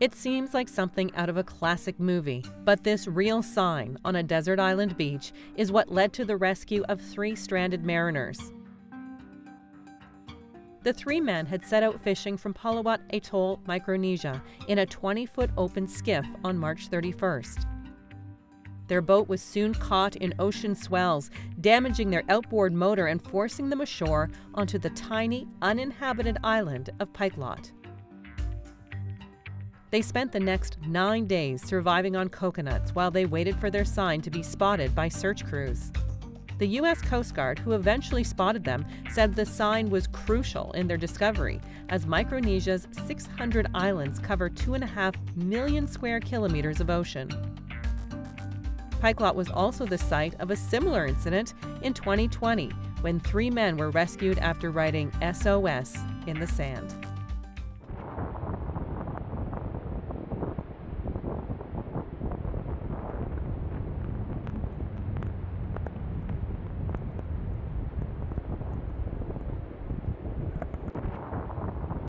It seems like something out of a classic movie, but this real sign on a desert island beach is what led to the rescue of three stranded mariners. The three men had set out fishing from Polowat Atoll, Micronesia, in a 20 foot open skiff on March 31st. Their boat was soon caught in ocean swells, damaging their outboard motor and forcing them ashore onto the tiny, uninhabited island of Pikelot. They spent the next nine days surviving on coconuts while they waited for their sign to be spotted by search crews. The U.S. Coast Guard, who eventually spotted them, said the sign was crucial in their discovery, as Micronesia's 600 islands cover 2.5 million square kilometers of ocean. Pikelot was also the site of a similar incident in 2020 when three men were rescued after writing SOS in the sand.